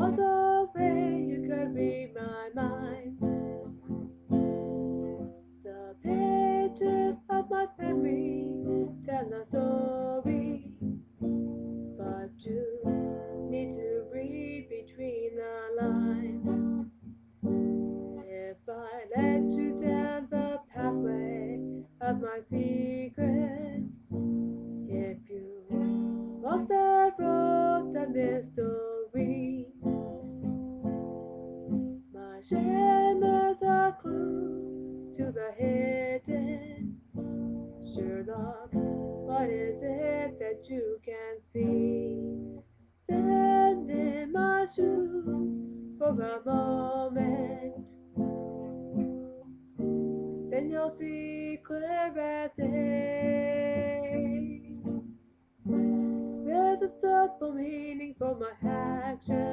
was afraid you could read my mind. The pages of my memory tell a story, but you need to read between the lines. If I let you down the pathway of my secrets, if you walk the road that missed What is it that you can see? Stand in my shoes for a moment. Then you'll see clear as day. There's a double meaning for my actions.